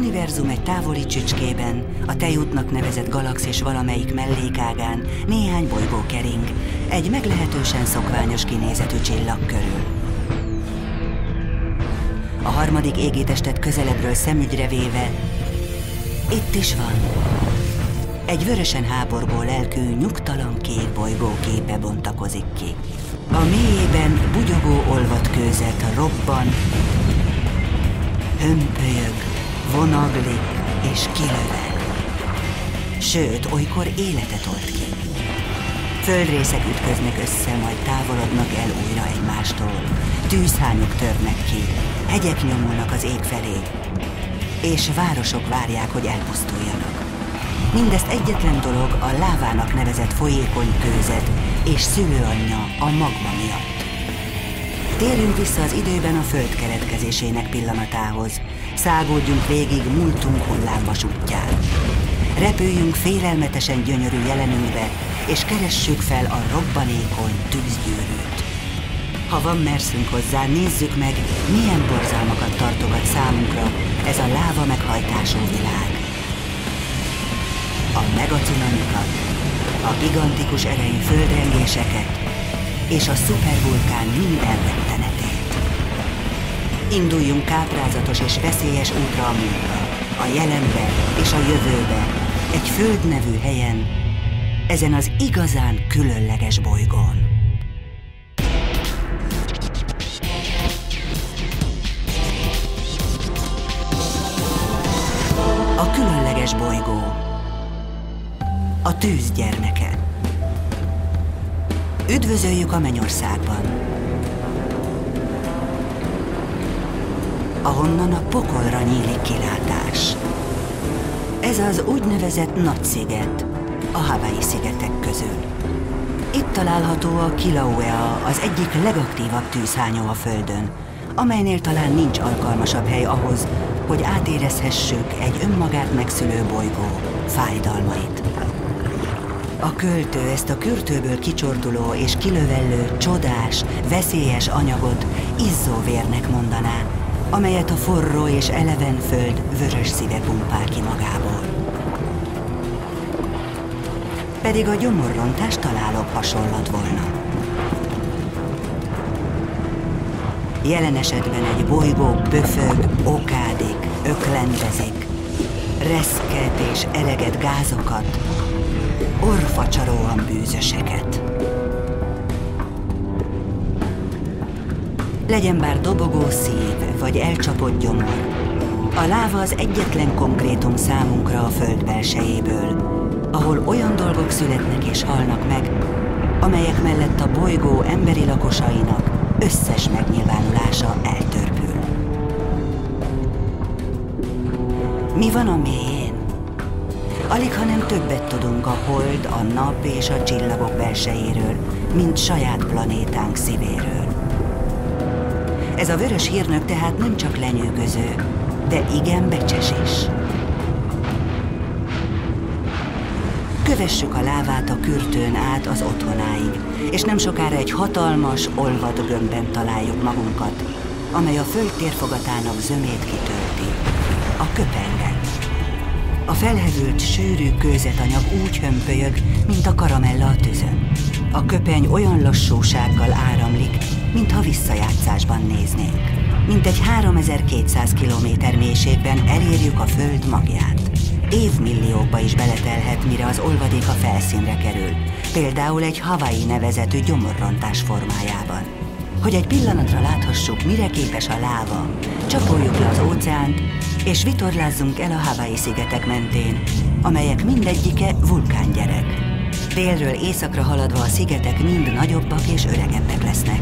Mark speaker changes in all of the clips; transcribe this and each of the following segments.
Speaker 1: univerzum egy távoli csücskében, a tejútnak nevezett galaxis valamelyik mellékágán néhány bolygó kering, egy meglehetősen szokványos kinézetű csillag körül. A harmadik égétestet közelebbről szemügyre véve, itt is van. Egy vörösen háborgó lelkű, nyugtalan kék bolygó képe bontakozik ki. A mélyében bugyogó olvat kőzet robban, hömpölyög, vonaglik és kilövel. Sőt, olykor életet olt ki. Földrészek ütköznek össze, majd távolodnak el újra egymástól. Tűzhányok törnek ki, hegyek nyomulnak az ég felé, és városok várják, hogy elpusztuljanak. Mindezt egyetlen dolog a lávának nevezett folyékony kőzet és szülőanyja a magma miatt. Térjünk vissza az időben a föld keletkezésének pillanatához. Szágódjunk végig múltunk hullámvasútján. Repüljünk félelmetesen gyönyörű jelenünkbe, és keressük fel a robbanékony tűzgyűrűt. Ha van merszünk hozzá, nézzük meg, milyen borzalmakat tartogat számunkra ez a láva meghajtású világ. A megacunamikat, a gigantikus erejű földrengéseket és a szupervulkán minden rettenetét. Induljunk káprázatos és veszélyes útra a múltra, a jelenbe és a jövőbe, egy föld nevű helyen, ezen az igazán különleges bolygón. A különleges bolygó. A tűz gyermeke. Üdvözöljük a Mennyországban. Ahonnan a pokolra nyílik kilátás. Ez az úgynevezett Nagy-sziget, a Hawaii szigetek közül. Itt található a Kilauea, az egyik legaktívabb tűzhányó a Földön, amelynél talán nincs alkalmasabb hely ahhoz, hogy átérezhessük egy önmagát megszülő bolygó fájdalmait. A költő ezt a kürtőből kicsorduló és kilövellő, csodás, veszélyes anyagot izzóvérnek mondaná, amelyet a forró és eleven föld vörös szíve pumpál ki magából. Pedig a gyomorrontás találóbb hasonlat volna. Jelen esetben egy bolygó böfög, okádik, öklendezik, reszket és eleget gázokat, orfacsaróan bűzöseket. Legyen bár dobogó szív, vagy elcsapott gyomor, a láva az egyetlen konkrétum számunkra a föld belsejéből, ahol olyan dolgok születnek és halnak meg, amelyek mellett a bolygó emberi lakosainak összes megnyilvánulása eltörpül. Mi van a mélyén? Alig, hanem többet tudunk a hold, a nap és a csillagok belsejéről, mint saját planétánk szívéről. Ez a vörös hírnök tehát nem csak lenyűgöző, de igen becses is. Kövessük a lávát a kürtőn át az otthonáig, és nem sokára egy hatalmas, olvad gömbben találjuk magunkat, amely a föld térfogatának zömét kitölti. A köpenget. A felhevült, sűrű kőzetanyag úgy hömpölyög, mint a karamella a tüzön. A köpeny olyan lassúsággal áramlik, mintha visszajátszásban néznénk. Mint egy 3200 km mélységben elérjük a föld magját. Évmilliókba is beletelhet, mire az olvadék a felszínre kerül. Például egy Hawaii nevezetű gyomorrontás formájában. Hogy egy pillanatra láthassuk, mire képes a láva, csapoljuk le az óceánt, és vitorlázzunk el a Hawaii szigetek mentén, amelyek mindegyike vulkángyerek. Délről északra haladva a szigetek mind nagyobbak és öregebbek lesznek.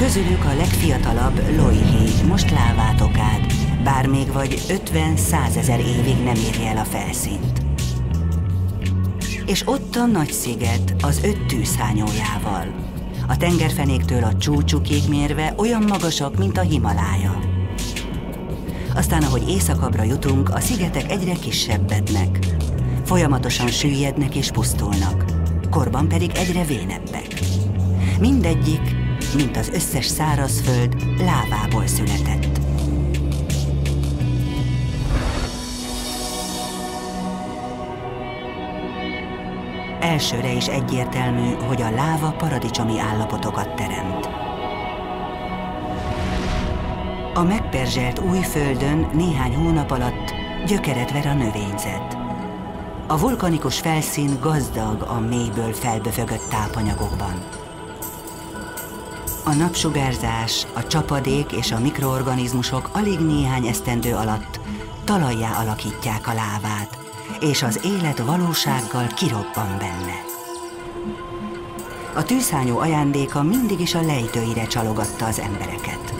Speaker 1: Közülük a legfiatalabb Loihi most lávát okád, bár még vagy 50-100 ezer évig nem érje el a felszínt. És ott a nagy sziget az öt tűzhányójával. A tengerfenéktől a csúcsukig mérve olyan magasak, mint a Himalája. Aztán, ahogy északabbra jutunk, a szigetek egyre kisebbednek. Folyamatosan süllyednek és pusztulnak, korban pedig egyre vénebbek. Mindegyik, mint az összes szárazföld, lávából született. Elsőre is egyértelmű, hogy a láva paradicsomi állapotokat teremt. A megperzselt új földön néhány hónap alatt gyökeret ver a növényzet. A vulkanikus felszín gazdag a mélyből felböfögött tápanyagokban. A napsugárzás, a csapadék és a mikroorganizmusok alig néhány esztendő alatt talajjá alakítják a lávát, és az élet valósággal kirobban benne. A tűzhányó ajándéka mindig is a lejtőire csalogatta az embereket.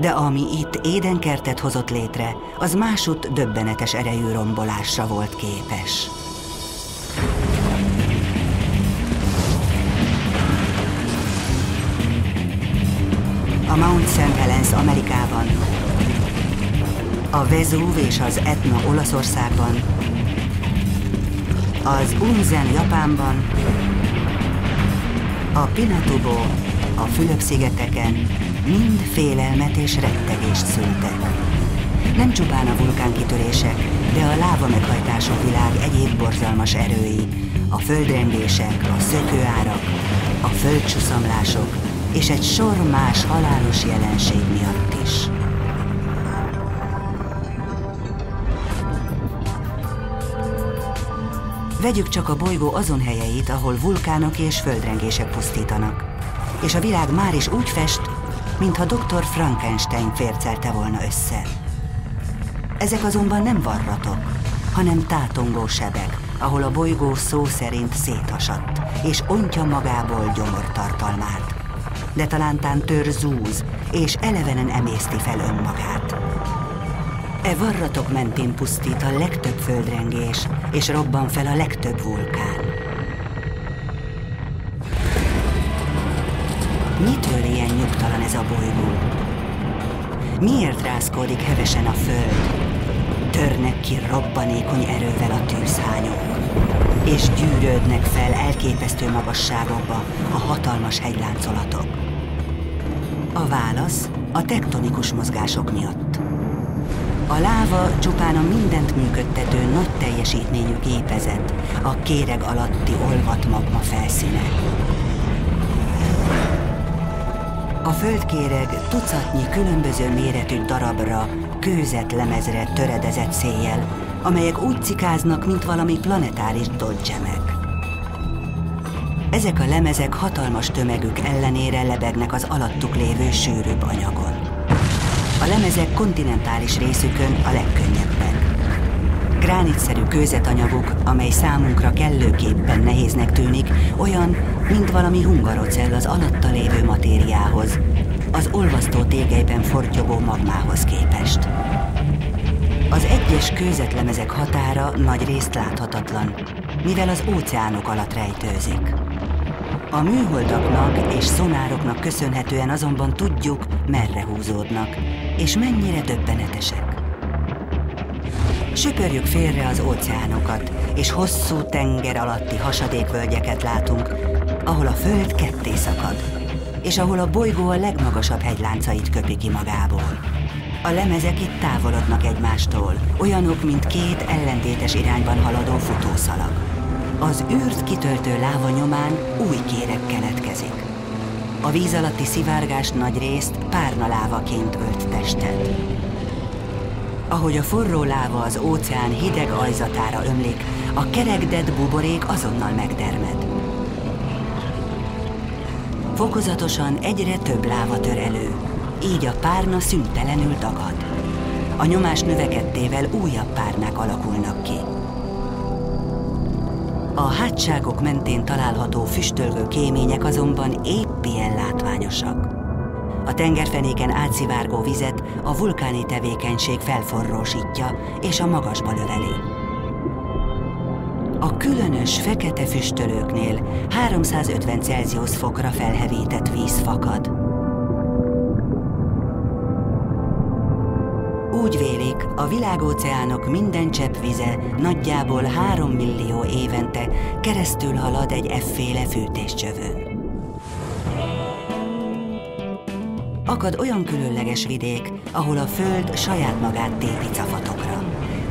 Speaker 1: De ami itt édenkertet hozott létre, az másút döbbenetes erejű rombolásra volt képes. A Mount St. Helens Amerikában, a Vezúv és az Etna Olaszországban, az Unzen Japánban, a Pinatubo a Fülöp-szigeteken mind félelmet és rettegést szültek. Nem csupán a vulkánkitörések, de a láva meghajtású világ egyéb borzalmas erői, a földrengések, a szökőárak, a földcsuszamlások és egy sor más halálos jelenség miatt is. Vegyük csak a bolygó azon helyeit, ahol vulkánok és földrengések pusztítanak. És a világ már is úgy fest, mintha dr. Frankenstein fércelte volna össze. Ezek azonban nem varratok, hanem tátongó sebek, ahol a bolygó szó szerint széthasadt, és ontja magából gyomortartalmát. De talántán tör zúz, és elevenen emészti fel önmagát. E varratok mentén pusztít a legtöbb földrengés, és robban fel a legtöbb vulkán. Mitől ilyen nyugtalan ez a bolygó? Miért rázkódik hevesen a föld? Törnek ki robbanékony erővel a tűzhányok, és gyűrődnek fel elképesztő magasságokba a hatalmas hegyláncsolatok. A válasz a tektonikus mozgások miatt. A láva csupán a mindent működtető nagy teljesítményű gépezet, a kéreg alatti olvat magma felszíne. A földkéreg tucatnyi különböző méretű darabra, kőzet lemezre töredezett széjjel, amelyek úgy cikáznak, mint valami planetáris dodgemek. Ezek a lemezek hatalmas tömegük ellenére lebegnek az alattuk lévő sűrűbb anyagon. A lemezek kontinentális részükön a legkönnyebbek. Gránitszerű kőzetanyaguk, amely számunkra kellőképpen nehéznek tűnik, olyan, mint valami hungarocell az alatta lévő matériához, az olvasztó tégelyben fortyogó magmához képest. Az egyes kőzetlemezek határa nagy részt láthatatlan, mivel az óceánok alatt rejtőzik. A műholdaknak és szonároknak köszönhetően azonban tudjuk, merre húzódnak, és mennyire döbbenetesek. Söpörjük félre az óceánokat, és hosszú tenger alatti hasadékvölgyeket látunk, ahol a föld ketté szakad, és ahol a bolygó a legmagasabb hegyláncait köpi ki magából. A lemezek itt távolodnak egymástól, olyanok, mint két ellentétes irányban haladó futószalag. Az űrt kitöltő láva nyomán új kérek keletkezik. A víz alatti szivárgás nagy részt párna lávaként ölt testet. Ahogy a forró láva az óceán hideg ajzatára ömlik, a kerekdett buborék azonnal megdermed. Fokozatosan egyre több láva tör elő, így a párna szüntelenül dagad. A nyomás növekedtével újabb párnák alakulnak ki. A hátságok mentén található füstölgő kémények azonban épp ilyen látványosak. A tengerfenéken átszivárgó vizet a vulkáni tevékenység felforrósítja és a magasba löveli. A különös fekete füstölőknél 350 Celsius fokra felhevített víz fakad. Úgy vélik, a világóceánok minden csepp nagyjából 3 millió évente keresztül halad egy efféle fűtéscsövön. Akad olyan különleges vidék, ahol a föld saját magát tépi cafatokra.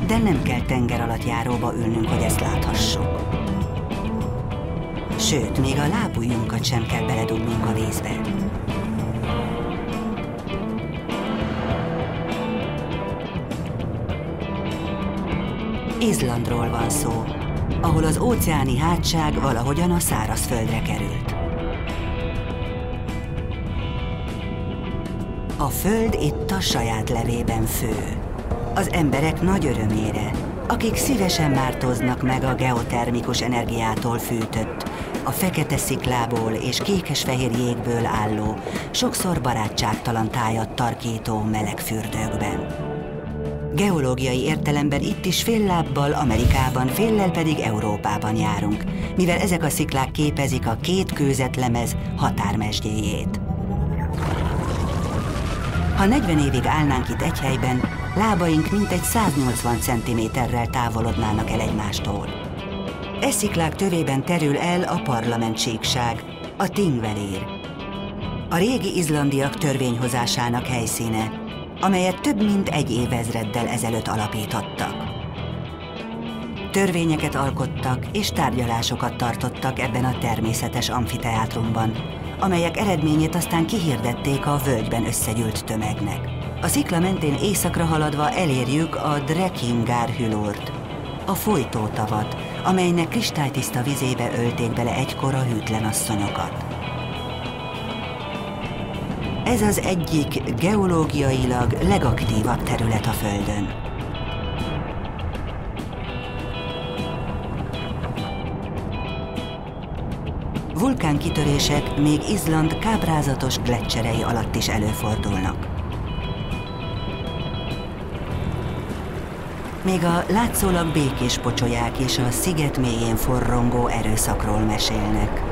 Speaker 1: De nem kell tenger alatt járóba ülnünk, hogy ezt láthassuk. Sőt, még a lábujjunkat sem kell beledugnunk a vízbe. Izlandról van szó, ahol az óceáni hátság valahogyan a szárazföldre került. A föld itt a saját levében fő. Az emberek nagy örömére, akik szívesen mártoznak meg a geotermikus energiától fűtött, a fekete sziklából és kékes-fehér jégből álló, sokszor barátságtalan tájat tarkító meleg fürdőkben. Geológiai értelemben itt is fél lábbal Amerikában, féllel pedig Európában járunk, mivel ezek a sziklák képezik a két kőzetlemez határmesdjéjét. Ha 40 évig állnánk itt egy helyben, lábaink mintegy 180 cm-rel távolodnának el egymástól. E sziklák tövében terül el a parlament síkság, a Tingvelér. A régi izlandiak törvényhozásának helyszíne, amelyet több mint egy évezreddel ezelőtt alapítottak. Törvényeket alkottak és tárgyalásokat tartottak ebben a természetes amfiteátrumban, amelyek eredményét aztán kihirdették a völgyben összegyűlt tömegnek. A szikla mentén északra haladva elérjük a Drekingár hülort, a folytótavat, amelynek kristálytiszta vizébe ölték bele egykor a hűtlen asszonyokat. Ez az egyik geológiailag legaktívabb terület a Földön. Vulkánkitörések még Izland káprázatos gletszerei alatt is előfordulnak. Még a látszólag békés pocsolyák és a sziget mélyén forrongó erőszakról mesélnek.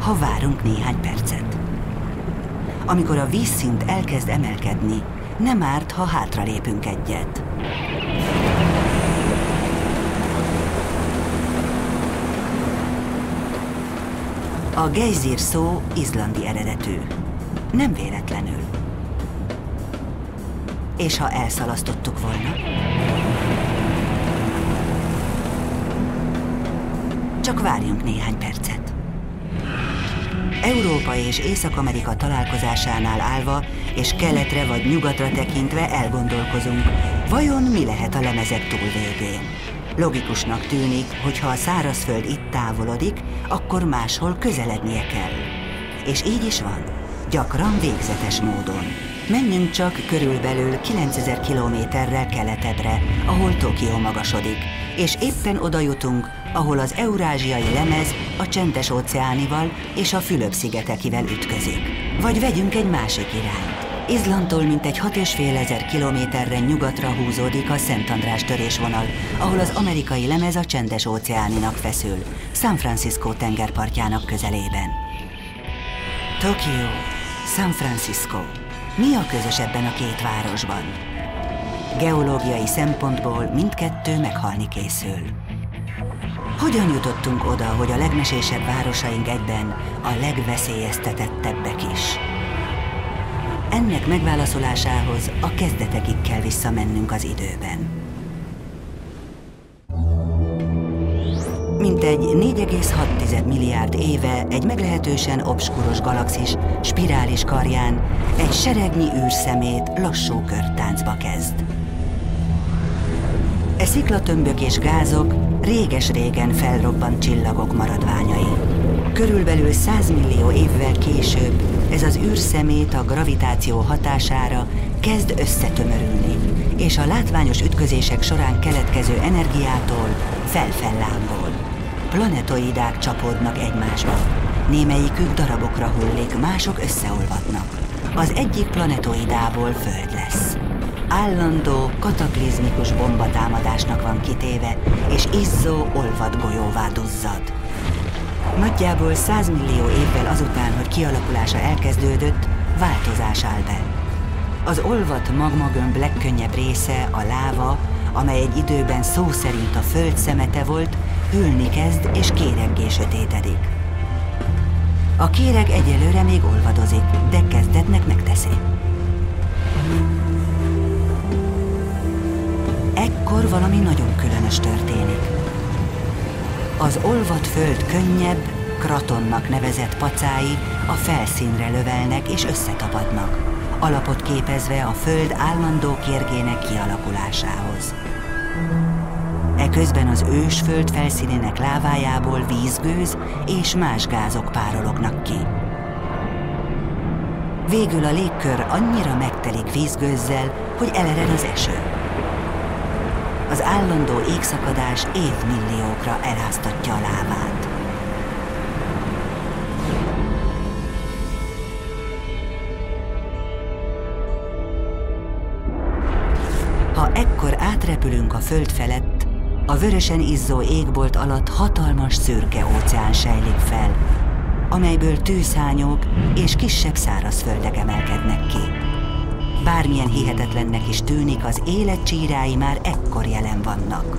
Speaker 1: Ha várunk néhány percet. Amikor a vízszint elkezd emelkedni, nem árt, ha hátralépünk egyet. A gejzír szó izlandi eredetű. Nem véletlenül. És ha elszalasztottuk volna? Csak várjunk néhány percet. Európa és Észak-Amerika találkozásánál állva és keletre vagy nyugatra tekintve elgondolkozunk, vajon mi lehet a lemezek túlvégén. Logikusnak tűnik, hogy ha a szárazföld itt távolodik, akkor máshol közelednie kell. És így is van, gyakran végzetes módon. Menjünk csak körülbelül 9000 kilométerrel keletebbre, ahol Tokió magasodik, és éppen oda jutunk, ahol az eurázsiai lemez a csendes óceánival és a Fülöp-szigetekivel ütközik. Vagy vegyünk egy másik irányt. Izlandtól mintegy 6,5 ezer kilométerre nyugatra húzódik a Szent András törésvonal, ahol az amerikai lemez a csendes óceáninak feszül, San Francisco tengerpartjának közelében. Tokió, San Francisco. Mi a közös ebben a két városban? Geológiai szempontból mindkettő meghalni készül. Hogyan jutottunk oda, hogy a legmesésebb városaink egyben a legveszélyeztetettebbek is? Ennek megválaszolásához a kezdetekig kell visszamennünk az időben. Mintegy 4,6 milliárd éve egy meglehetősen obskuros galaxis spirális karján egy seregnyi űrszemét lassú körtáncba kezd. E sziklatömbök és gázok réges-régen felrobbant csillagok maradványai. Körülbelül 100 millió évvel később ez az űrszemét a gravitáció hatására kezd összetömörülni, és a látványos ütközések során keletkező energiától felfellángol. Planetoidák csapódnak egymásba. Némelyikük darabokra hullik, mások összeolvadnak. Az egyik planetoidából föld lesz állandó, kataklizmikus bombatámadásnak van kitéve, és izzó, olvad golyóvá duzzad. Nagyjából 100 millió évvel azután, hogy kialakulása elkezdődött, változás áll be. Az olvat magmagömb legkönnyebb része, a láva, amely egy időben szó szerint a föld szemete volt, hűlni kezd és kéreggé sötétedik. A kéreg egyelőre még olvadozik, de kezdetnek megteszi. Akkor valami nagyon különös történik. Az olvat föld könnyebb, kratonnak nevezett pacái a felszínre lövelnek és összetapadnak, alapot képezve a föld állandó kérgének kialakulásához. Eközben az ősföld felszínének lávájából vízgőz és más gázok párolognak ki. Végül a légkör annyira megtelik vízgőzzel, hogy elered az eső. Az állandó égszakadás évmilliókra eláztatja a lávát. Ha ekkor átrepülünk a föld felett, a vörösen izzó égbolt alatt hatalmas szürke óceán sejlik fel, amelyből tűszányok és kisebb szárazföldek emelkednek ki. Bármilyen hihetetlennek is tűnik, az élet csírái már ekkor jelen vannak.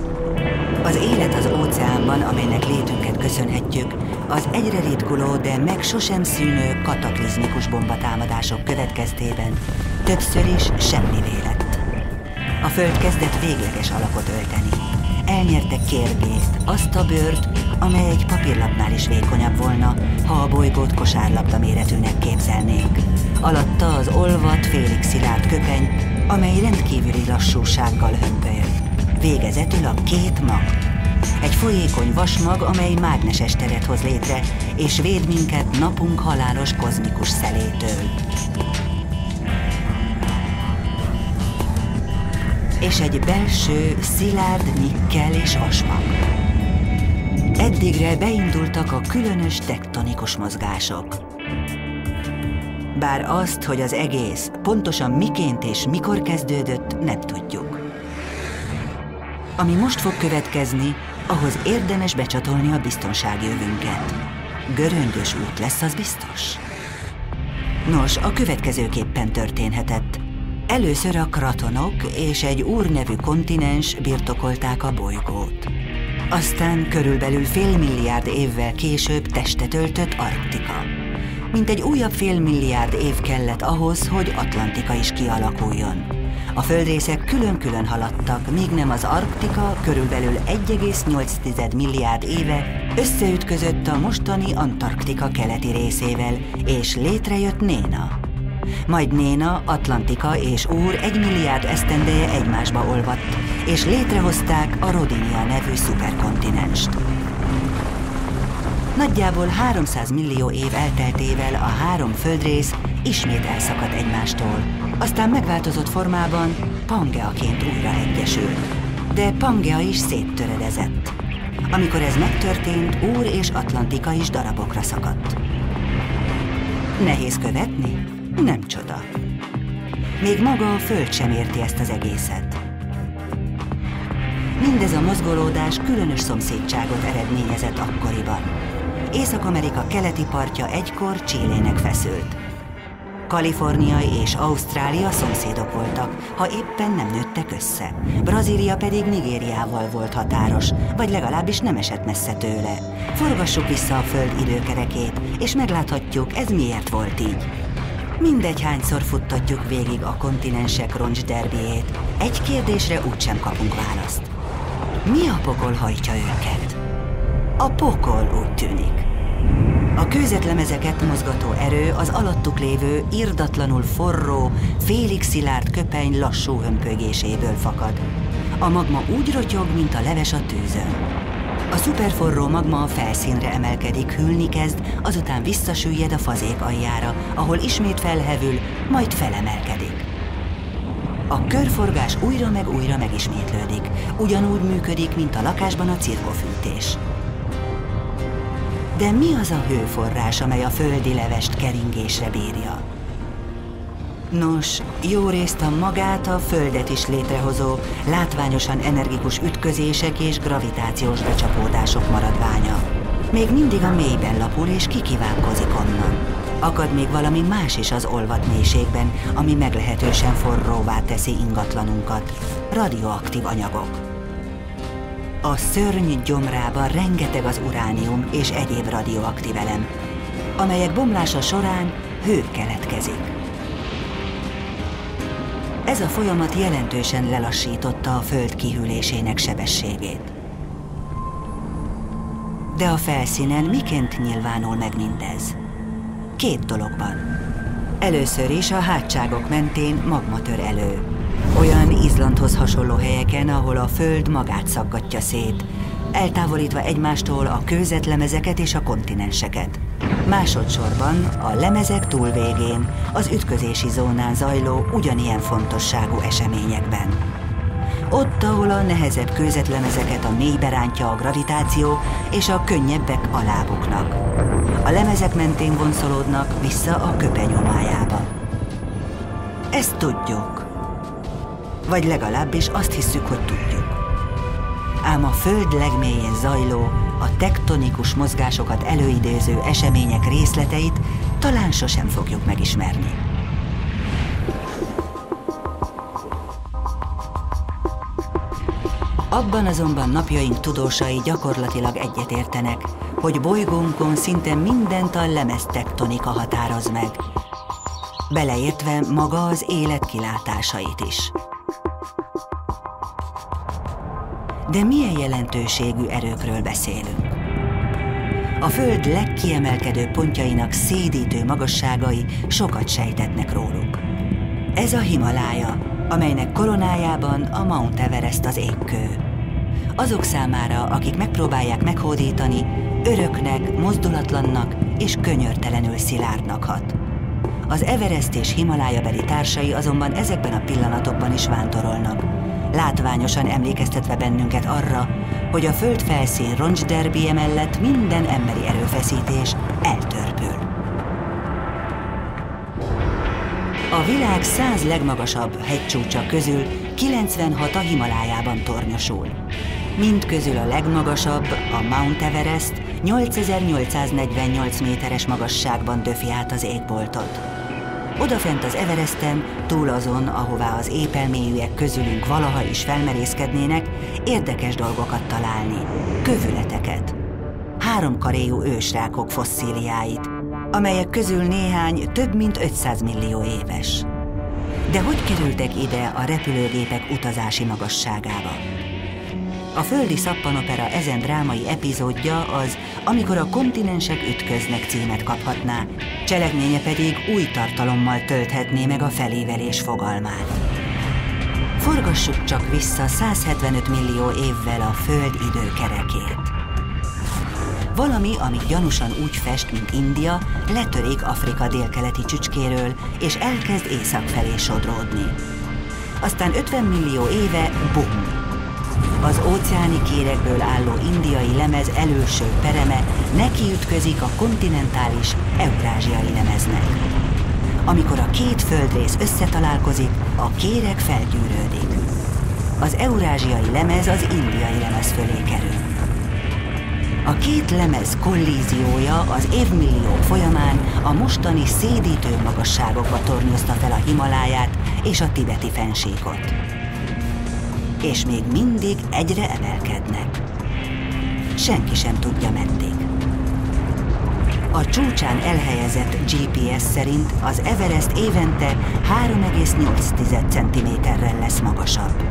Speaker 1: Az élet az óceánban, amelynek létünket köszönhetjük, az egyre ritkuló, de meg sosem szűnő kataklizmikus bombatámadások következtében többször is semmi lett. A Föld kezdett végleges alakot ölteni. Elnyerte kérgét, azt a bőrt, amely egy papírlapnál is vékonyabb volna, ha a bolygót kosárlabda méretűnek képzelnénk. Alatta az olvat, félig szilárd köpeny, amely rendkívüli lassúsággal hömpölyög. Végezetül a két mag. Egy folyékony vasmag, amely mágneses teret hoz létre, és véd minket napunk halálos kozmikus szelétől. És egy belső, szilárd nikkel és vasmag. Eddigre beindultak a különös tektonikus mozgások. Bár azt, hogy az egész pontosan miként és mikor kezdődött, nem tudjuk. Ami most fog következni, ahhoz érdemes becsatolni a biztonsági övünket. Göröngös út lesz, az biztos. Nos, a következőképpen történhetett. Először a kratonok és egy úr kontinens birtokolták a bolygót. Aztán körülbelül fél milliárd évvel később testet öltött Arktika. Mint egy újabb fél milliárd év kellett ahhoz, hogy Atlantika is kialakuljon. A földrészek külön-külön haladtak, míg nem az Arktika körülbelül 1,8 milliárd éve összeütközött a mostani Antarktika keleti részével, és létrejött Néna. Majd Néna, Atlantika és Úr egy milliárd esztendeje egymásba olvadt, és létrehozták a Rodinia nevű szuperkontinenst. Nagyjából 300 millió év elteltével a három földrész ismét elszakadt egymástól, aztán megváltozott formában Pangeaként újra egyesült. De Pangea is széttöredezett. Amikor ez megtörtént, Úr és Atlantika is darabokra szakadt. Nehéz követni? Nem csoda. Még maga a Föld sem érti ezt az egészet. Mindez a mozgolódás különös szomszédságot eredményezett akkoriban. Észak-Amerika keleti partja egykor Csillének feszült. Kalifornia és Ausztrália szomszédok voltak, ha éppen nem nőttek össze. Brazília pedig Nigériával volt határos, vagy legalábbis nem esett messze tőle. Forgassuk vissza a Föld időkerekét, és megláthatjuk, ez miért volt így. Mindegy hányszor futtatjuk végig a kontinensek roncs derbiét, egy kérdésre úgysem kapunk választ. Mi a pokol hajtja őket? A pokol úgy tűnik. A kőzetlemezeket mozgató erő az alattuk lévő, irdatlanul forró, félig szilárd köpeny lassú hömpögéséből fakad. A magma úgy rotyog, mint a leves a tűzön. A szuperforró magma a felszínre emelkedik, hűlni kezd, azután visszasüllyed a fazék aljára, ahol ismét felhevül, majd felemelkedik. A körforgás újra meg újra megismétlődik, ugyanúgy működik, mint a lakásban a cirkofűtés. De mi az a hőforrás, amely a földi levest keringésre bírja? Nos, jó részt a magát, a Földet is létrehozó, látványosan energikus ütközések és gravitációs becsapódások maradványa. Még mindig a mélyben lapul és kikívánkozik onnan. Akad még valami más is az olvat mélységben, ami meglehetősen forróvá teszi ingatlanunkat. Radioaktív anyagok. A szörny gyomrában rengeteg az uránium és egyéb radioaktív elem, amelyek bomlása során hő keletkezik. Ez a folyamat jelentősen lelassította a Föld kihűlésének sebességét. De a felszínen miként nyilvánul meg mindez? Két dologban. Először is a hátságok mentén magma tör elő. Olyan Izlandhoz hasonló helyeken, ahol a föld magát szaggatja szét, eltávolítva egymástól a kőzetlemezeket és a kontinenseket. Másodszorban a lemezek túlvégén, az ütközési zónán zajló ugyanilyen fontosságú eseményekben. Ott, ahol a nehezebb kőzetlemezeket a mélybe rántja a gravitáció, és a könnyebbek alábuknak. A lemezek mentén vonszolódnak vissza a köpenyomájába. Ezt tudjuk. Vagy legalábbis azt hisszük, hogy tudjuk. Ám a Föld legmélyén zajló, a tektonikus mozgásokat előidéző események részleteit talán sosem fogjuk megismerni. Abban azonban napjaink tudósai gyakorlatilag egyetértenek, hogy bolygónkon szinte mindent a lemeztektonika határoz meg, beleértve maga az élet kilátásait is. De milyen jelentőségű erőkről beszélünk? A Föld legkiemelkedő pontjainak szédítő magasságai sokat sejtetnek róluk. Ez a Himalája, amelynek koronájában a Mount Everest az égkő. Azok számára, akik megpróbálják meghódítani, öröknek, mozdulatlannak és könyörtelenül szilárdnak hat. Az Everest és Himalája beli társai azonban ezekben a pillanatokban is vándorolnak, látványosan emlékeztetve bennünket arra, hogy a föld felszín roncsderbie mellett minden emberi erőfeszítés eltörpül. A világ száz legmagasabb hegycsúcsa közül 96 a Himalájában tornyosul. Mind közül a legmagasabb, a Mount Everest 8848 méteres magasságban döfi át az égboltot. Odafent az Everesten, túl azon, ahová az épelmélyűek közülünk valaha is felmerészkednének, érdekes dolgokat találni, kövületeket, háromkaréjú ősrákok fosszíliáit, amelyek közül néhány több mint 500 millió éves. De hogy kerültek ide a repülőgépek utazási magasságába? A földi szappanopera ezen drámai epizódja az, amikor a kontinensek ütköznek címet kaphatná, cselekménye pedig új tartalommal tölthetné meg a felévelés fogalmát. Forgassuk csak vissza 175 millió évvel a Föld időkerekét. Valami, ami gyanúsan úgy fest, mint India, letörik Afrika délkeleti csücskéről, és elkezd észak felé sodródni. Aztán 50 millió éve, bum! Az óceáni kérekből álló indiai lemez előső pereme nekiütközik a kontinentális eurázsiai lemeznek. Amikor a két földrész összetalálkozik, a kéreg felgyűrődik. Az eurázsiai lemez az indiai lemez fölé kerül. A két lemez kollíziója az évmilliók folyamán a mostani szédítő magasságokba tornyozta fel a Himaláját és a tibeti fensíkot. És még mindig egyre emelkednek. Senki sem tudja meddig. A csúcsán elhelyezett GPS szerint az Everest évente 3,8 cm-rel lesz magasabb.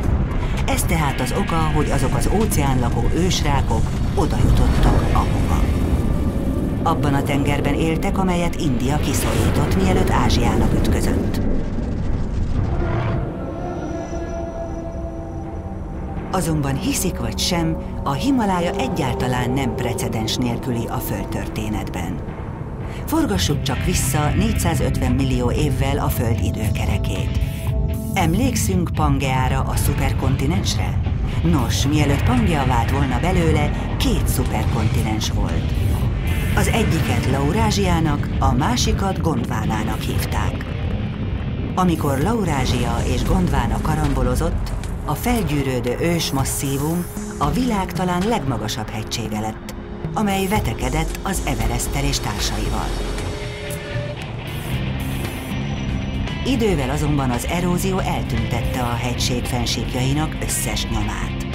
Speaker 1: Ez tehát az oka, hogy azok az óceánlakó ősrákok oda jutottak ahova. Abban a tengerben éltek, amelyet India kiszorított, mielőtt Ázsiának ütközött. Azonban hiszik vagy sem, a Himalája egyáltalán nem precedens nélküli a földtörténetben. Forgassuk csak vissza 450 millió évvel a Föld időkerekét. Emlékszünk Pangeára, a szuperkontinensre? Nos, mielőtt Pangea vált volna belőle, két szuperkontinens volt. Az egyiket Laurázsiának, a másikat Gondvánának hívták. Amikor Laurázsia és Gondvána karambolozott, a felgyűrődő ős masszívum a világ talán legmagasabb hegysége lett, amely vetekedett az Everester és társaival. Idővel azonban az erózió eltüntette a hegység fensíkjainak összes nyomát.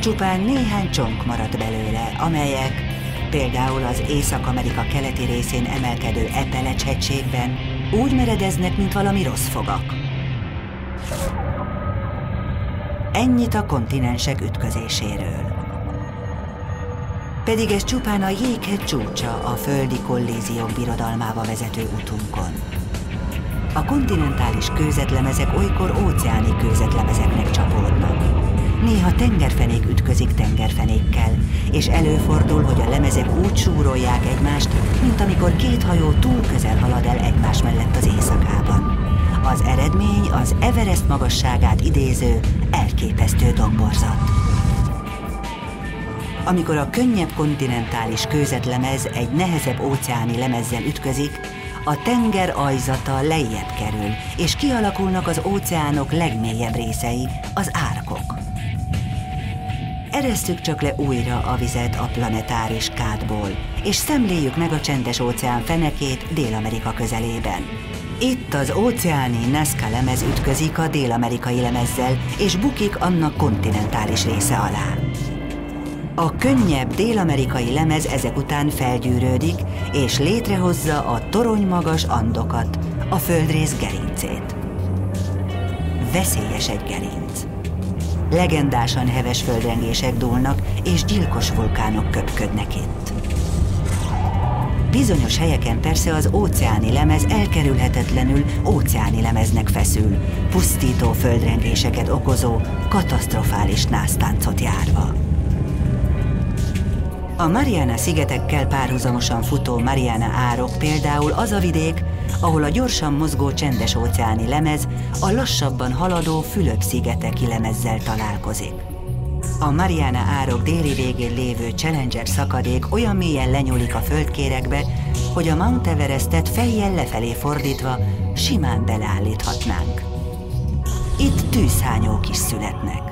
Speaker 1: Csupán néhány csonk maradt belőle, amelyek például az Észak-Amerika keleti részén emelkedő Epelecs hegységben, Úgy meredeznek, mint valami rossz fogak. Ennyit a kontinensek ütközéséről. Pedig ez csupán a jéghegy csúcsa a földi kollíziók birodalmába vezető utunkon. A kontinentális kőzetlemezek olykor óceáni kőzetlemezeknek csapódnak. Néha tengerfenék ütközik tengerfenékkel, és előfordul, hogy a lemezek úgy súrolják egymást, mint amikor két hajó túl közel halad el egymás mellett az éjszakában. Az eredmény az Everest magasságát idéző, elképesztő domborzat. Amikor a könnyebb kontinentális kőzetlemez egy nehezebb óceáni lemezzel ütközik, a tenger ajzata lejjebb kerül, és kialakulnak az óceánok legmélyebb részei, az árkok. Eresztük csak le újra a vizet a planetáris kádból, és szemléljük meg a csendes óceán fenekét Dél-Amerika közelében. Itt az óceáni Nazca lemez ütközik a dél-amerikai lemezzel, és bukik annak kontinentális része alá. A könnyebb dél-amerikai lemez ezek után felgyűrődik, és létrehozza a toronymagas andokat, a földrész gerincét. Veszélyes egy gerinc. Legendásan heves földrengések dúlnak, és gyilkos vulkánok köpködnek itt. Bizonyos helyeken persze az óceáni lemez elkerülhetetlenül óceáni lemeznek feszül, pusztító földrengéseket okozó, katasztrofális násztáncot járva. A Mariana szigetekkel párhuzamosan futó Mariana árok például az a vidék, ahol a gyorsan mozgó csendes óceáni lemez a lassabban haladó Fülöp-szigeteki lemezzel találkozik. A Mariana árok déli végén lévő Challenger szakadék olyan mélyen lenyúlik a földkérekbe, hogy a Mount Everestet fejjel lefelé fordítva simán beleállíthatnánk. Itt tűzhányók is születnek.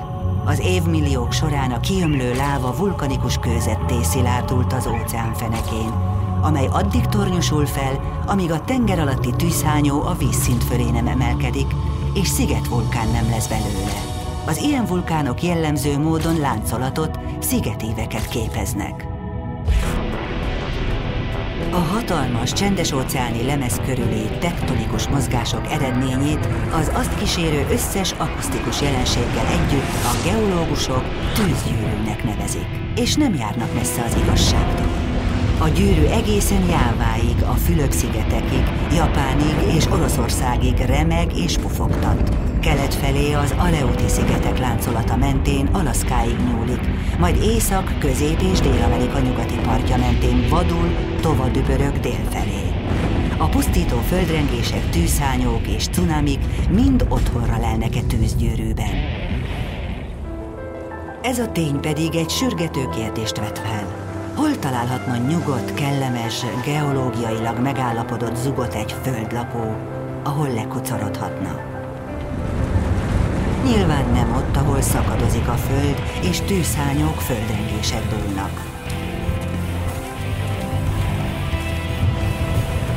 Speaker 1: Az évmilliók során a kiömlő láva vulkanikus kőzetté szilárdult az óceán fenekén, amely addig tornyosul fel, amíg a tenger alatti tűzhányó a vízszint fölé nem emelkedik, és szigetvulkán nem lesz belőle. Az ilyen vulkánok jellemző módon láncolatot, szigetíveket képeznek. A hatalmas, csendes-óceáni lemez körüli tektonikus mozgások eredményét az azt kísérő összes akusztikus jelenséggel együtt a geológusok tűzgyűrűnek nevezik, és nem járnak messze az igazságtól. A gyűrű egészen Jáváig, a Fülöp-szigetekig, Japánig és Oroszországig remeg és pufogtat. Kelet felé az Aleuti szigetek láncolata mentén Alaszkáig nyúlik, majd észak, közép és Dél-Amerika nyugati partja mentén vadul, tovadübörög dél felé. A pusztító földrengések, tűzhányók és cunamik mind otthonra lelnek e tűzgyűrűben. Ez a tény pedig egy sürgető kérdést vet fel. Hol találhatna nyugodt, kellemes, geológiailag megállapodott zugot egy földlakó, ahol lekucorodhatna? Nyilván nem ott, ahol szakadozik a föld, és tűzhányok földrengések dúlnak.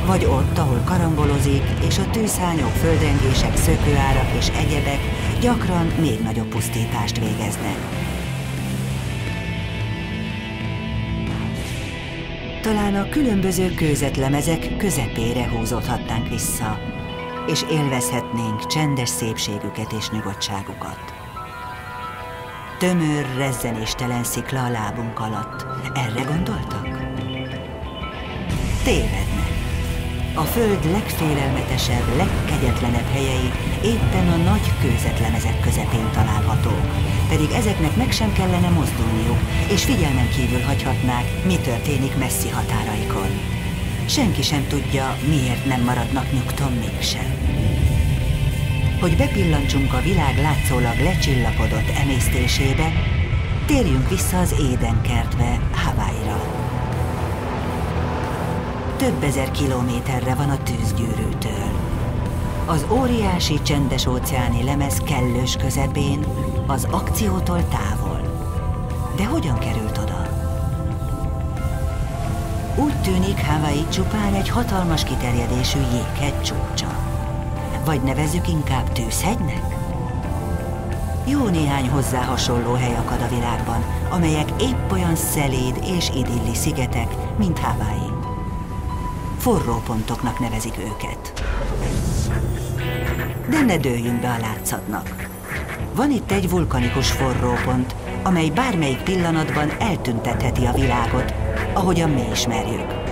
Speaker 1: Vagy ott, ahol karambolozik, és a tűzhányok, földrengések, szökőárak és egyebek gyakran még nagyobb pusztítást végeznek. talán a különböző kőzetlemezek közepére húzódhatnánk vissza, és élvezhetnénk csendes szépségüket és nyugodtságukat. Tömör, rezzenéstelen szikla a lábunk alatt. Erre gondoltak? Tévednek. A föld legfélelmetesebb, legkegyetlenebb helyei éppen a nagy kőzetlemezek közepén találhatók, pedig ezeknek meg sem kellene mozdulniuk, és figyelmen kívül hagyhatnák, mi történik messzi határaikon. Senki sem tudja, miért nem maradnak nyugton mégsem. Hogy bepillantsunk a világ látszólag lecsillapodott emésztésébe, térjünk vissza az Édenkertbe, Hawaii-ra. Több ezer kilométerre van a tűzgyűrűtől. Az óriási csendes óceáni lemez kellős közepén, az akciótól távol. De hogyan került? Úgy tűnik Hawaii csupán egy hatalmas kiterjedésű jéghegy csúcsa. Vagy nevezzük inkább tűzhegynek? Jó néhány hozzá hasonló hely akad a világban, amelyek épp olyan szeléd és idilli szigetek, mint Hawaii. forrópontoknak nevezik őket. De ne dőljünk be a látszatnak. Van itt egy vulkanikus forrópont, amely bármelyik pillanatban eltüntetheti a világot, ahogyan mi ismerjük.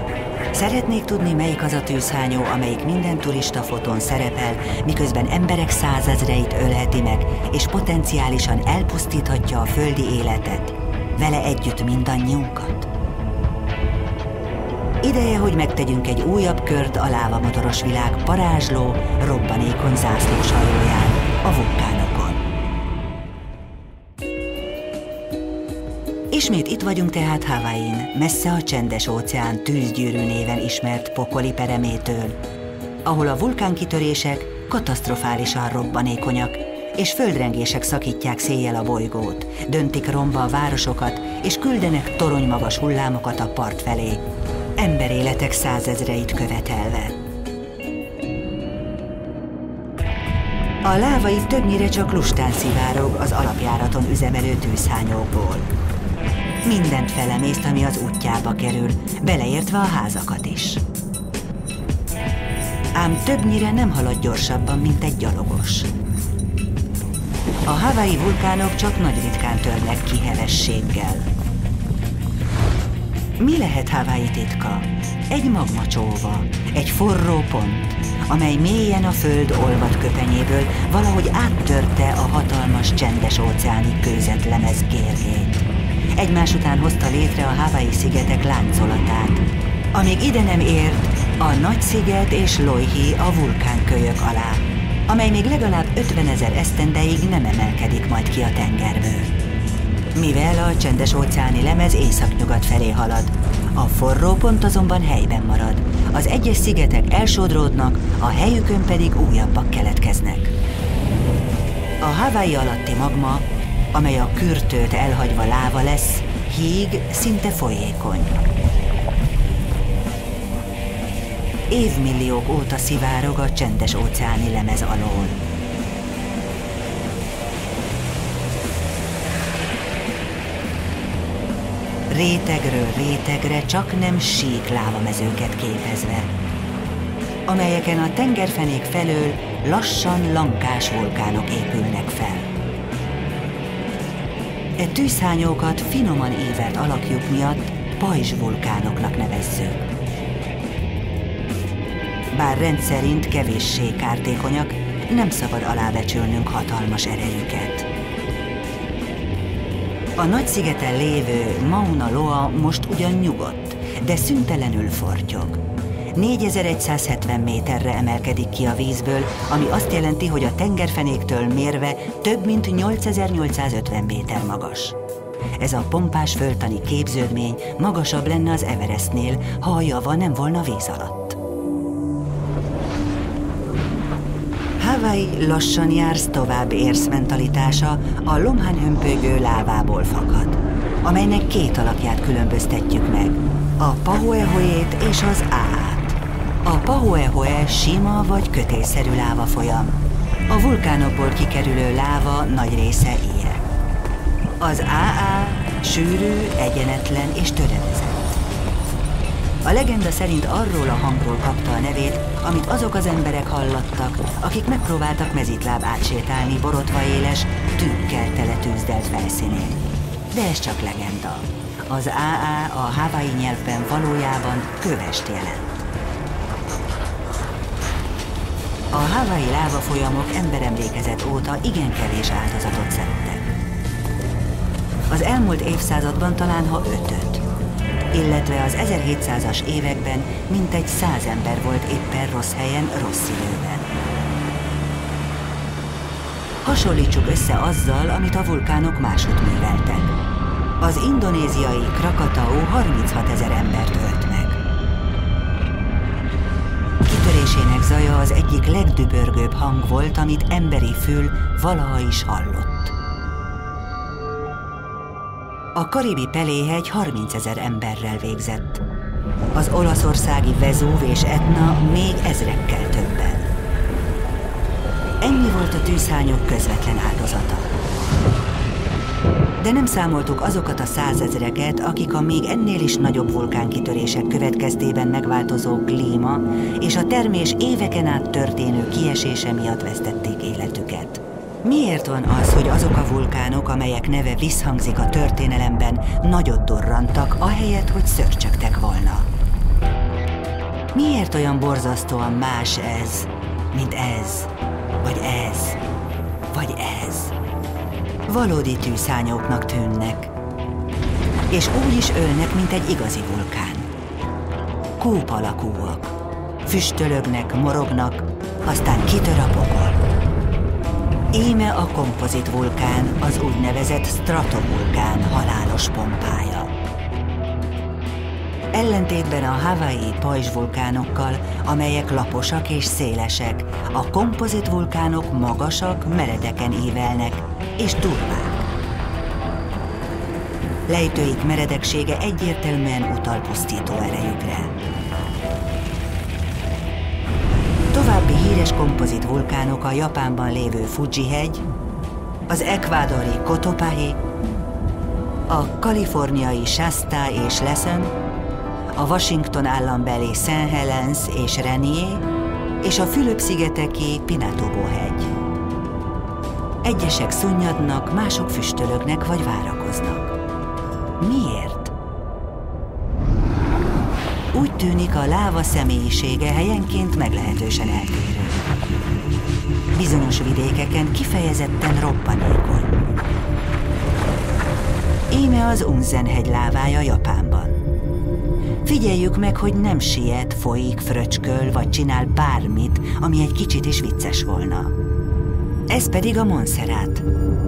Speaker 1: Szeretnék tudni, melyik az a tűzhányó, amelyik minden turista fotón szerepel, miközben emberek százezreit ölheti meg, és potenciálisan elpusztíthatja a földi életet, vele együtt mindannyiunkat. Ideje, hogy megtegyünk egy újabb kört a lávamotoros világ parázsló, robbanékony zászlós hajóján, a vulkánokon. Ismét itt vagyunk tehát Hawaii-n, messze a csendes óceán tűzgyűrű néven ismert pokoli peremétől, ahol a vulkánkitörések katasztrofálisan robbanékonyak, és földrengések szakítják széjjel a bolygót, döntik romba a városokat, és küldenek toronymagas hullámokat a part felé, emberéletek százezreit követelve. A láva itt többnyire csak lustán szivárog az alapjáraton üzemelő tűzhányókból. Mindent felemészt, ami az útjába kerül, beleértve a házakat is. Ám többnyire nem halad gyorsabban, mint egy gyalogos. A havai vulkánok csak nagy ritkán törnek ki hevességgel. Mi lehet Hawaii titka? Egy magmacsóva, egy forró pont, amely mélyen a föld olvad köpenyéből valahogy áttörte a hatalmas csendes óceáni kőzetlemez gérgét. Egymás után hozta létre a Hawaii szigetek láncolatát, amíg ide nem ért a Nagy-sziget és Loihi a vulkánkölyök alá, amely még legalább 50 ezer esztendeig nem emelkedik majd ki a tengerből mivel a csendes óceáni lemez északnyugat felé halad. A forró pont azonban helyben marad. Az egyes szigetek elsodródnak, a helyükön pedig újabbak keletkeznek. A Hawaii alatti magma, amely a kürtőt elhagyva láva lesz, híg szinte folyékony. Évmilliók óta szivárog a csendes óceáni lemez alól. rétegről rétegre csak nem sík lávamezőket képezve, amelyeken a tengerfenék felől lassan lankás vulkánok épülnek fel. E tűzhányókat finoman évert alakjuk miatt pajzs vulkánoknak nevezzük. Bár rendszerint kevéssé kártékonyak, nem szabad alábecsülnünk hatalmas erejüket. A nagy szigeten lévő Mauna Loa most ugyan nyugodt, de szüntelenül fortyog. 4170 méterre emelkedik ki a vízből, ami azt jelenti, hogy a tengerfenéktől mérve több mint 8850 méter magas. Ez a pompás földtani képződmény magasabb lenne az Everestnél, ha a java nem volna víz alatt. Hawaii lassan jársz tovább érsz mentalitása a lomhán hömpögő lávából fakad, amelynek két alakját különböztetjük meg, a Pahoehoét és az Aát. A Pahoehoe sima vagy kötésszerű láva folyam. A vulkánokból kikerülő láva nagy része ilyen. Az AA sűrű, egyenetlen és töredezett. A legenda szerint arról a hangról kapta a nevét, amit azok az emberek hallattak, akik megpróbáltak mezitláb átsétálni borotva éles, tűkkel tele tűzdelt felszínén. De ez csak legenda. Az AA a Hawaii nyelvben valójában kövest jelent. A Hawaii láva folyamok emberemlékezet óta igen kevés áldozatot szedtek. Az elmúlt évszázadban talán ha ötöt illetve az 1700-as években mintegy száz ember volt éppen rossz helyen, rossz időben. Hasonlítsuk össze azzal, amit a vulkánok máshogy műveltek. Az indonéziai Krakatau 36 ezer embert ölt Kitörésének zaja az egyik legdübörgőbb hang volt, amit emberi fül valaha is hallott. A karibi peléhegy 30 ezer emberrel végzett. Az olaszországi Vezúv és Etna még ezrekkel többen. Ennyi volt a tűzhányok közvetlen áldozata. De nem számoltuk azokat a százezreket, akik a még ennél is nagyobb vulkánkitörések következtében megváltozó klíma és a termés éveken át történő kiesése miatt vesztették életüket. Miért van az, hogy azok a vulkánok, amelyek neve visszhangzik a történelemben, nagyot durrantak, ahelyett, hogy szörcsögtek volna? Miért olyan borzasztóan más ez, mint ez, vagy ez, vagy ez? Valódi tűszányóknak tűnnek, és úgy is ölnek, mint egy igazi vulkán. Kúp alakúak, füstölögnek, morognak, aztán kitör a pokol. Íme a kompozit vulkán, az úgynevezett stratovulkán halálos pompája. Ellentétben a Hawaii pajzsvulkánokkal, amelyek laposak és szélesek, a kompozit vulkánok magasak, meredeken évelnek és durvák. Lejtőik meredeksége egyértelműen utal pusztító erejükre. További híres kompozit vulkánok a Japánban lévő Fuji-hegy, az ekvádori Cotopaxi, a kaliforniai Shasta és Lesson, a Washington állambeli St. Helens és Renier, és a Fülöp-szigeteki Pinatubo-hegy. Egyesek szunnyadnak, mások füstölögnek vagy várakoznak. Miért? Úgy tűnik a láva személyisége helyenként meglehetősen eltérő. Bizonyos vidékeken kifejezetten roppanékony. Íme az Unzen-hegy lávája Japánban. Figyeljük meg, hogy nem siet, folyik, fröcsköl, vagy csinál bármit, ami egy kicsit is vicces volna. Ez pedig a Monserrat,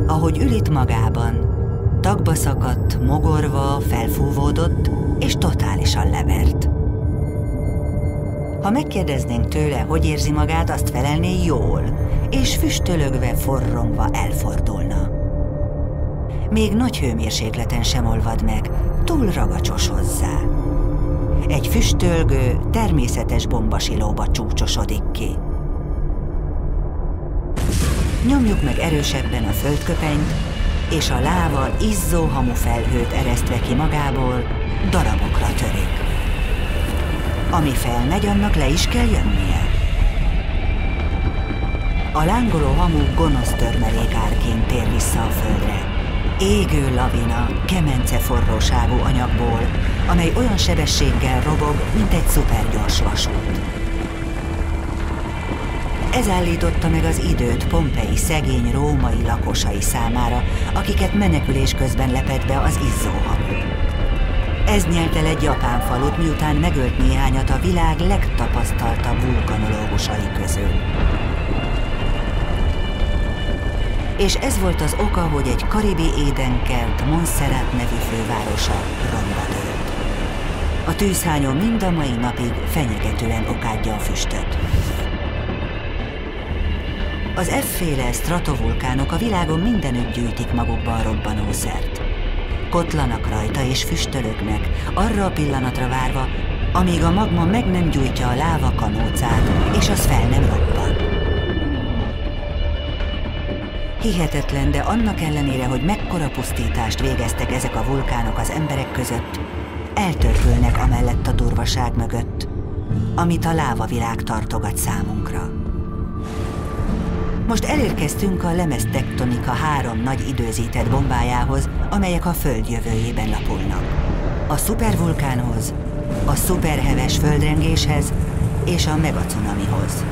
Speaker 1: ahogy ül itt magában, tagba szakadt, mogorva, felfúvódott és totálisan levert. Ha megkérdeznénk tőle, hogy érzi magát, azt felelné jól, és füstölögve, forrongva elfordulna. Még nagy hőmérsékleten sem olvad meg, túl ragacsos hozzá. Egy füstölgő, természetes bombasilóba csúcsosodik ki. Nyomjuk meg erősebben a földköpenyt, és a láva izzó hamufelhőt eresztve ki magából, darabokra törik. Ami felmegy, annak le is kell jönnie. A lángoló hamu gonosz törmelék árként tér vissza a földre. Égő lavina, kemence forróságú anyagból, amely olyan sebességgel robog, mint egy szupergyors vasút. Ez állította meg az időt Pompei szegény római lakosai számára, akiket menekülés közben lepett be az izzóhamu. Ez nyelt el egy japán falut, miután megölt néhányat a világ legtapasztaltabb vulkanológusai közül. És ez volt az oka, hogy egy karibi édenkert Montserrat nevű fővárosa romba dőlt. A tűzhányó mind a mai napig fenyegetően okádja a füstöt. Az efféle stratovulkánok a világon mindenütt gyűjtik magukba a robbanószert. Kotlanak rajta és füstölögnek, arra a pillanatra várva, amíg a magma meg nem gyújtja a láva kanócát, és az fel nem robban. Hihetetlen, de annak ellenére, hogy mekkora pusztítást végeztek ezek a vulkánok az emberek között, eltörpülnek amellett a durvaság mögött, amit a lávavilág tartogat számunkra. Most elérkeztünk a lemeztektonika három nagy időzített bombájához, amelyek a Föld jövőjében lapulnak. A szupervulkánhoz, a szuperheves földrengéshez és a megacunamihoz.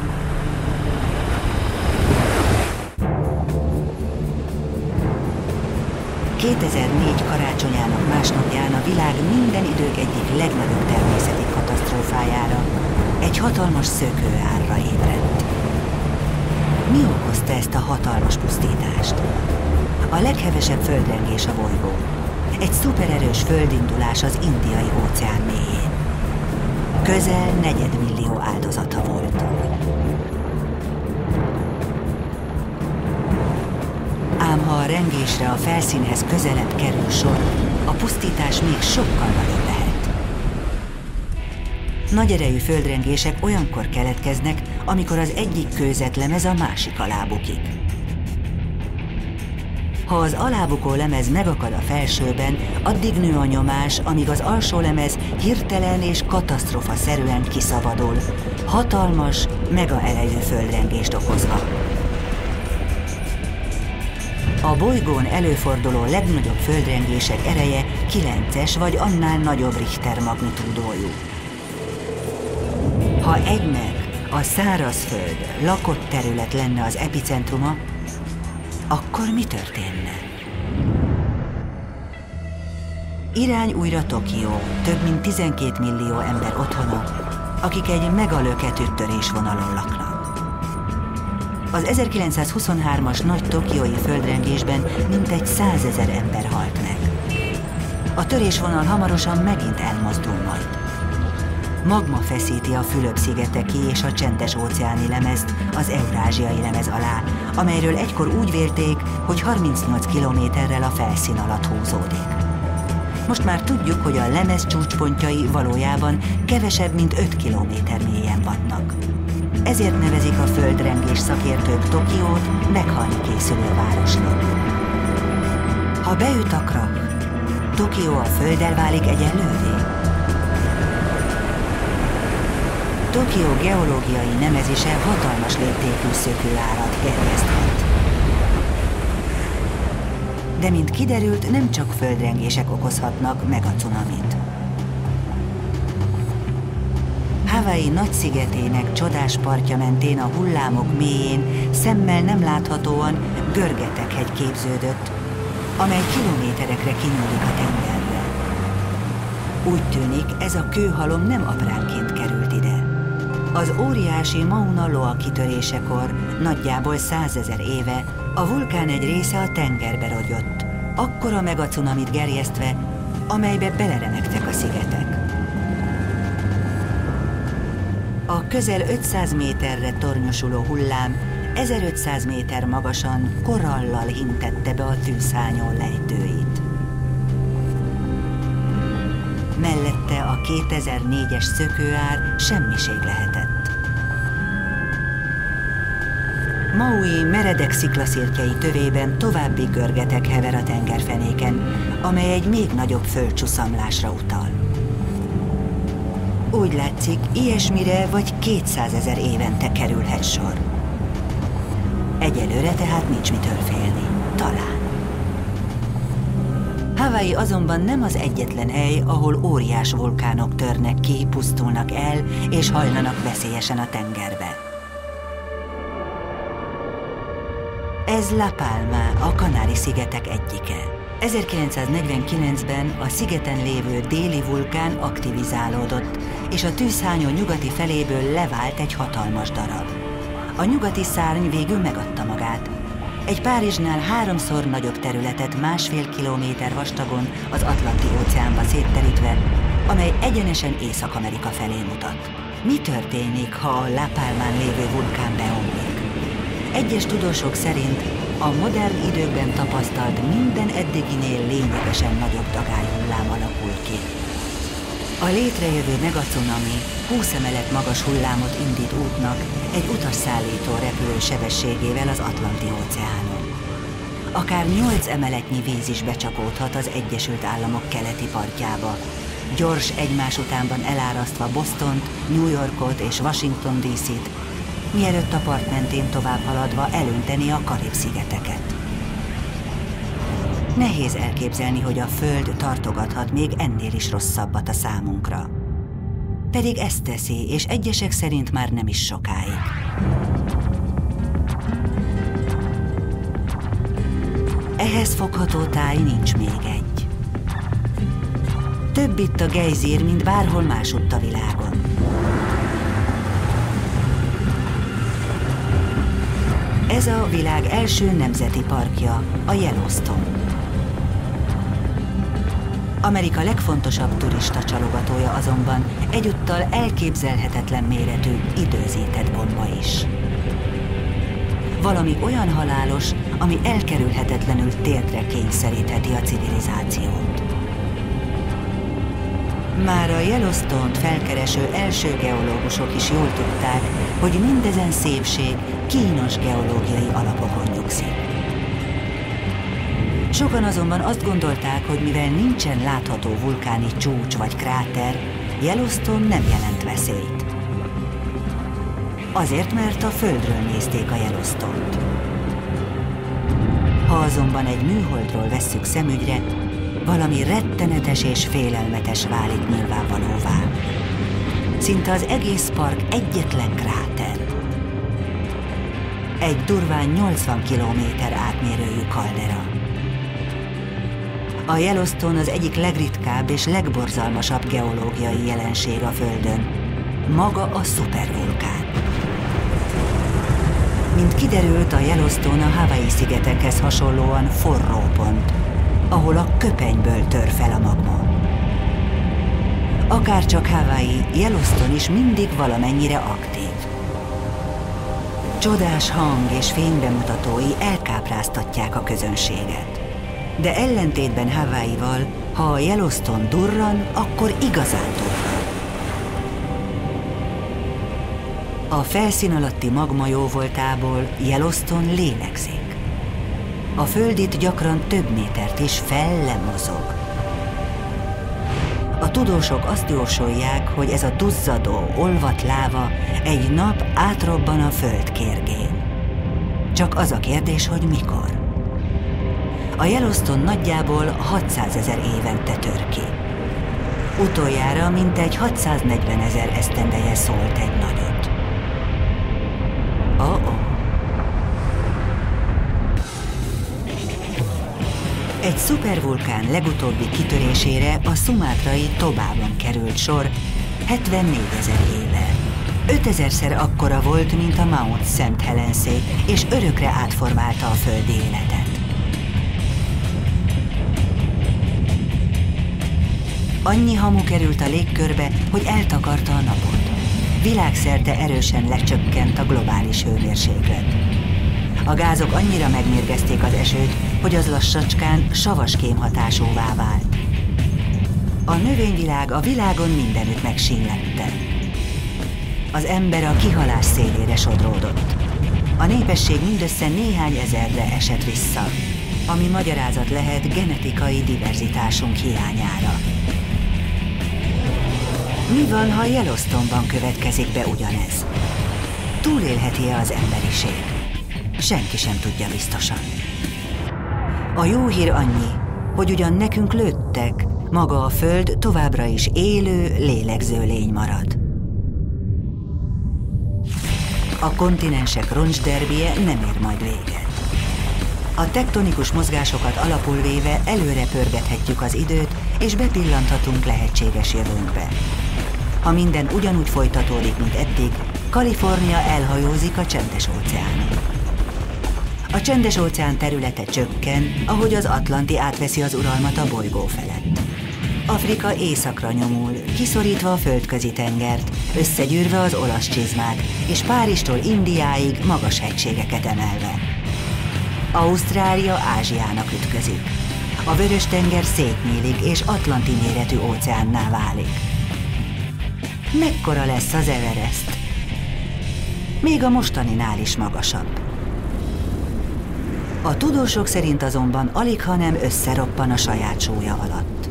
Speaker 1: ...2004 karácsonyának másnapján a világ minden idők egyik legnagyobb természeti katasztrófájára egy hatalmas szökőárra ébredt. Mi okozta ezt a hatalmas pusztítást? A leghevesebb földrengés a bolygó. Egy szupererős földindulás az indiai óceán mélyén. Közel negyedmillió áldozata volt. Ám ha a rengésre a felszínhez közelebb kerül sor, a pusztítás még sokkal nagyobb lehet. Nagy erejű földrengések olyankor keletkeznek, amikor az egyik kőzetlemez a másik alá bukik. Ha az alábukó lemez megakad a felsőben, addig nő a nyomás, amíg az alsó lemez hirtelen és katasztrofa szerűen kiszabadul. Hatalmas, mega erejű földrengést okozva. A bolygón előforduló legnagyobb földrengések ereje 9-es vagy annál nagyobb Richter magnitúdójú. Ha egynek a szárazföld lakott terület lenne az epicentruma, akkor mi történne? Irány újra Tokió, több mint 12 millió ember otthona, akik egy megalöketű törésvonalon laknak. Az 1923-as nagy tokiói földrengésben mintegy százezer ember halt meg. A törésvonal hamarosan megint elmozdul majd. Magma feszíti a Fülöp-szigeteki és a csendes óceáni lemezt az eurázsiai lemez alá, amelyről egykor úgy vélték, hogy 38 kilométerrel a felszín alatt húzódik. Most már tudjuk, hogy a lemez csúcspontjai valójában kevesebb, mint 5 kilométer mélyen vannak. Ezért nevezik a földrengés szakértők Tokiót meghalni készülő városnak. Ha beüt a krak, Tokió a földdel válik egyenlővé? Tokió geológiai nemezise hatalmas léptékű szökőárat gerjeszthet. De mint kiderült, nem csak földrengések okozhatnak meg a cunamit. Hawaii nagy szigetének csodás partja mentén a hullámok mélyén szemmel nem láthatóan Görgetek hegy képződött, amely kilométerekre kinyúlik a tengerre. Úgy tűnik, ez a kőhalom nem apránként került ide. Az óriási Mauna Loa kitörésekor, nagyjából százezer éve, a vulkán egy része a tengerbe rogyott, akkora megacunamit gerjesztve, amelybe beleremegtek a szigetek. A közel 500 méterre tornyosuló hullám 1500 méter magasan korallal hintette be a tűzhányó lejtőit. Mellette a 2004-es szökőár semmiség lehetett. Maui meredek sziklaszirkjei tövében további görgetek hever a tengerfenéken, amely egy még nagyobb földcsuszamlásra utal. Úgy látszik, ilyesmire vagy 200 ezer évente kerülhet sor. Egyelőre tehát nincs mitől félni. Talán. Hawaii azonban nem az egyetlen hely, ahol óriás vulkánok törnek ki, pusztulnak el és hajlanak veszélyesen a tengerbe. Ez La Palma, a Kanári-szigetek egyike. 1949-ben a szigeten lévő déli vulkán aktivizálódott, és a tűzhányó nyugati feléből levált egy hatalmas darab. A nyugati szárny végül megadta magát. Egy Párizsnál háromszor nagyobb területet másfél kilométer vastagon az Atlanti óceánba szétterítve, amely egyenesen Észak-Amerika felé mutat. Mi történik, ha a La Palmán lévő vulkán beomlik? Egyes tudósok szerint a modern időkben tapasztalt minden eddiginél lényegesen nagyobb dagályhullám alakul ki. A létrejövő megacunami 20 emelet magas hullámot indít útnak egy utasszállító repülő sebességével az Atlanti óceánon. Akár 8 emeletnyi víz is becsapódhat az Egyesült Államok keleti partjába, gyors egymás utánban elárasztva Bostont, New Yorkot és Washington DC-t, mielőtt a part mentén tovább haladva elönteni a Karib-szigeteket. Nehéz elképzelni, hogy a Föld tartogathat még ennél is rosszabbat a számunkra. Pedig ezt teszi, és egyesek szerint már nem is sokáig. Ehhez fogható táj nincs még egy. Több itt a gejzír, mint bárhol másutt a világon. Ez a világ első nemzeti parkja, a Yellowstone. Amerika legfontosabb turista csalogatója azonban egyúttal elképzelhetetlen méretű időzített bomba is. Valami olyan halálos, ami elkerülhetetlenül térdre kényszerítheti a civilizációt. Már a Yellowstone-t felkereső első geológusok is jól tudták, hogy mindezen szépség kínos geológiai alapokon nyugszik. Sokan azonban azt gondolták, hogy mivel nincsen látható vulkáni csúcs vagy kráter, Yellowstone nem jelent veszélyt. Azért, mert a Földről nézték a Yellowstone-t. Ha azonban egy műholdról vesszük szemügyre, valami rettenetes és félelmetes válik nyilvánvalóvá. Szinte az egész park egyetlen kráter. Egy durván 80 kilométer átmérőjű kaldera. A Yellowstone az egyik legritkább és legborzalmasabb geológiai jelenség a Földön. Maga a szupervulkán. Mint kiderült, a Yellowstone a Hawaii szigetekhez hasonlóan forró pont, ahol a köpenyből tör fel a magma. Akárcsak Hawaii, Yellowstone is mindig valamennyire aktív. Csodás hang és fénybemutatói elkápráztatják a közönséget. De ellentétben Hawaii-val, ha a Yellowstone durran, akkor igazán durran. A felszín alatti magma jóvoltából Yellowstone lélegzik. A föld itt gyakran több métert is felle mozog. A tudósok azt jósolják, hogy ez a duzzadó, olvat láva egy nap átrobban a föld kérgén. Csak az a kérdés, hogy mikor. A Yellowstone nagyjából 600 ezer évente tör ki. Utoljára mintegy 640 ezer esztendeje szólt egy nagyot. Oh -oh. Egy szupervulkán legutóbbi kitörésére a szumátrai Tobában került sor 74 ezer éve. 5000-szer akkora volt, mint a Mount Szent Helenszé, és örökre átformálta a földi életet. Annyi hamu került a légkörbe, hogy eltakarta a napot. Világszerte erősen lecsökkent a globális hőmérséklet. A gázok annyira megmérgezték az esőt, hogy az lassacskán savas kémhatásúvá vált. A növényvilág a világon mindenütt megsínlette. Az ember a kihalás szélére sodródott. A népesség mindössze néhány ezerre esett vissza, ami magyarázat lehet genetikai diverzitásunk hiányára. Mi van, ha Yellowstone-ban következik be ugyanez? Túlélheti-e az emberiség? Senki sem tudja biztosan. A jó hír annyi, hogy ugyan nekünk lőttek, maga a Föld továbbra is élő, lélegző lény marad. A kontinensek roncsderbie nem ér majd véget. A tektonikus mozgásokat alapul véve előre pörgethetjük az időt, és bepillanthatunk lehetséges jövőnkbe. Ha minden ugyanúgy folytatódik, mint eddig, Kalifornia elhajózik a csendes óceánon. A csendes óceán területe csökken, ahogy az Atlanti átveszi az uralmat a bolygó felett. Afrika északra nyomul, kiszorítva a földközi tengert, összegyűrve az olasz csizmát, és Párizstól Indiáig magas hegységeket emelve. Ausztrália Ázsiának ütközik. A Vörös-tenger szétnyílik és Atlanti méretű óceánná válik. Mekkora lesz az Everest? Még a mostaninál is magasabb. A tudósok szerint azonban alig, ha összeroppan a saját súlya alatt.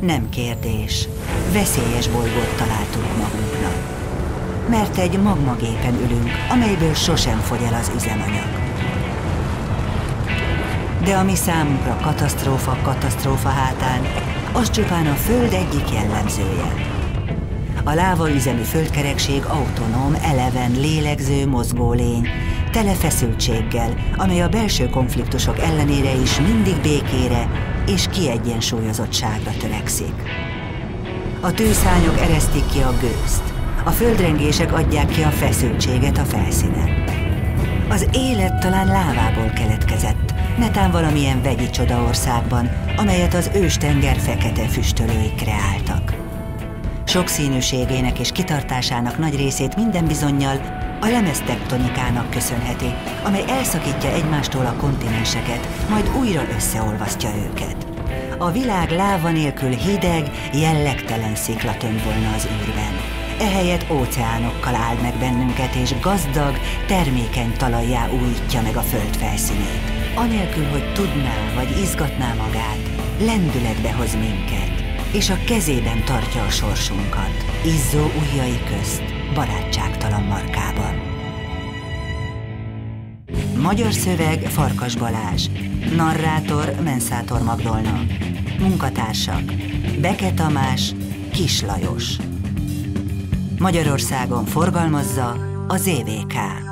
Speaker 1: Nem kérdés, veszélyes bolygót találtunk magunknak. Mert egy magmagépen ülünk, amelyből sosem fogy el az üzemanyag. De ami számunkra katasztrófa katasztrófa hátán, az csupán a Föld egyik jellemzője. A láva üzemű földkerekség autonóm, eleven, lélegző mozgólény, tele feszültséggel, amely a belső konfliktusok ellenére is mindig békére és kiegyensúlyozottságra törekszik. A tűszányok eresztik ki a gőzt, a földrengések adják ki a feszültséget a felszínen. Az élet talán lávából keletkezett, netán valamilyen vegyi csoda országban, amelyet az őstenger fekete füstölői kreáltak. Sokszínűségének és kitartásának nagy részét minden bizonyal a lemeztektonikának köszönheti, amely elszakítja egymástól a kontinenseket, majd újra összeolvasztja őket. A világ láva nélkül hideg, jellegtelen szikla tömb volna az űrben. Ehelyett óceánokkal áld meg bennünket, és gazdag, termékeny talajjá újítja meg a föld felszínét. Anélkül, hogy tudná vagy izgatná magát, lendületbe hoz minket, és a kezében tartja a sorsunkat, izzó ujjai közt, barátságtalan markában. Magyar szöveg Farkas Balázs, narrátor Menszátor Magdolna, munkatársak Beke Tamás, Kis Lajos. Magyarországon forgalmazza az EVK.